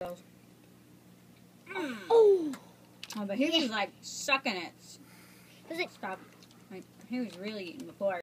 Mm. Oh, Oh, but he Yeah. was like sucking it. was it? Stop. Like, he was really eating before.